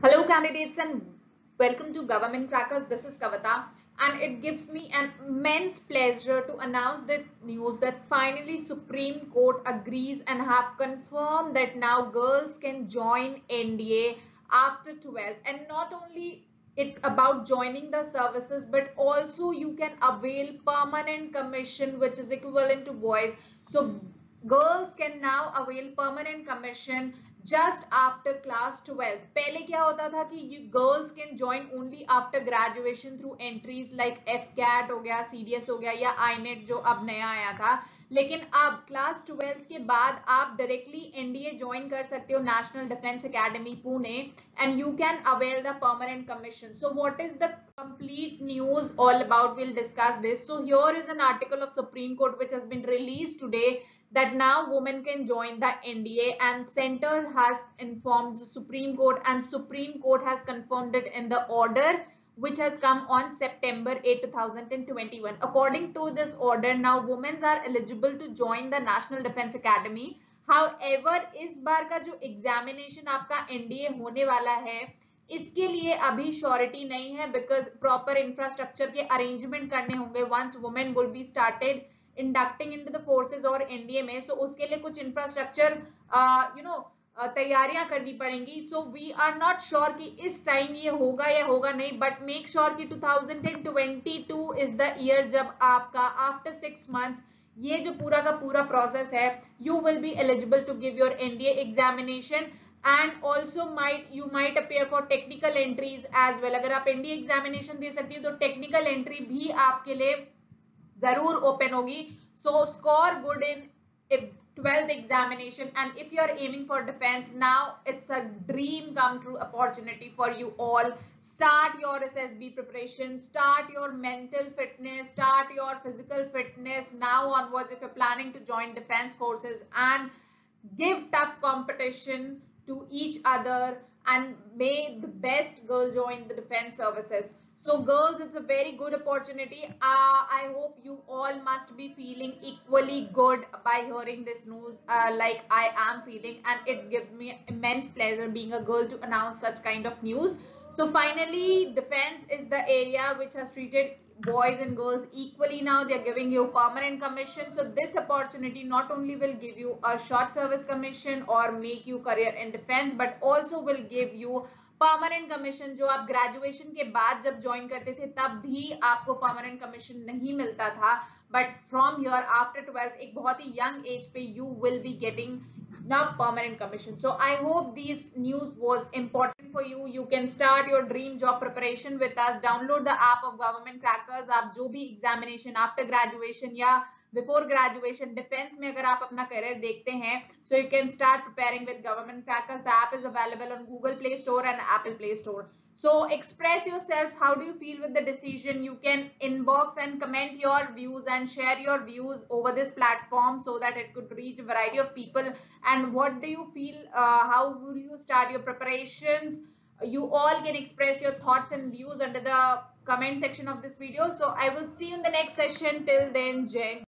Hello candidates and welcome to Government Crackers. This is Kavata and it gives me an immense pleasure to announce the news that finally Supreme Court agrees and have confirmed that now girls can join NDA after 12 and not only it's about joining the services but also you can avail permanent commission which is equivalent to boys so girls can now avail permanent commission just after class 12. Pehle girls can join only after graduation through entries like AFCAT ho gaya, CDS ho gaya ya INET jo ab naya aaya tha. Lekin ab class 12th ke baad directly NDA join kar sakte National Defense Academy Pune and you can avail the permanent commission. So what is the complete news all about? We'll discuss this. So here is an article of Supreme Court which has been released today that now women can join the NDA and center has informed the Supreme Court and Supreme Court has confirmed it in the order which has come on September 8, 2021. According to this order, now women are eligible to join the National Defense Academy. However, इस बार का जो examination आपका NDA होने वाला है इसके लिए अभी श्योरिटी नहीं है बिकॉज प्रॉपर इंफ्रास्ट्रक्चर के अरेंजमेंट करने होंगे once women will be started inducting into the forces और एनडीए में सो उसके लिए कुछ इंफ्रास्ट्रक्चर यू नो तैयारियाँ करनी पड़ेंगी। So we are not sure कि इस टाइम ये होगा या होगा नहीं बट मेक श्योर कि 2022 इज़ द ईयर जब आपका आफ्टर सिक्स मंथ्स ये जो पूरा का पूरा प्रोसेस है you will be eligible to give your NDA examination and also might you might appear for technical entries as well अगर आप एनडीए एग्जामिनेशन दे सकती है तो टेक्निकल एंट्री भी आपके लिए जरूर ओपन होगी so score good in 12th examination and if you are aiming for defense now it's a dream come true opportunity for you all start your ssb preparation start your mental fitness start your physical fitness now onwards if you're planning to join defense forces and give tough competition to each other and may the best girl join the defense services so girls, it's a very good opportunity. Uh, I hope you all must be feeling equally good by hearing this news uh, like I am feeling and it gives me immense pleasure being a girl to announce such kind of news. So finally, defense is the area which has treated boys and girls equally now. They're giving you permanent commission. So this opportunity not only will give you a short service commission or make you career in defense but also will give you permanent commission जो आप graduation के बाद जब join करते थे, तब भी आपको परमानेंट कमीशन नहीं मिलता था। But from your after twelfth एक बहुत ही यंग एज पे you will be getting now permanent commission so I hope this news was important for you you can start your dream job preparation with download the app of government crackers आप जो भी examination after graduation या before graduation defence में अगर आप अपना career देखते हैं so you can start preparing with government crackers the app is available on Google play store and Apple play Store so express yourself how do you feel with the decision you can inbox and comment your views and share your views over this platform so that it could reach a variety of people and what do you feel uh, how will you start your preparations you all can express your thoughts and views under the comment section of this video so i will see you in the next session till then jay